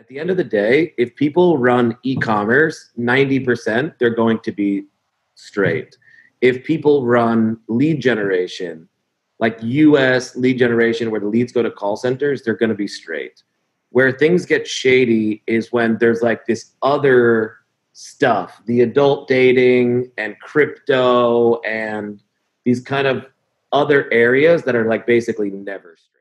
at the end of the day, if people run e-commerce, 90% they're going to be straight. If people run lead generation, like US lead generation where the leads go to call centers, they're going to be straight. Where things get shady is when there's like this other stuff, the adult dating and crypto and these kind of other areas that are like basically never straight.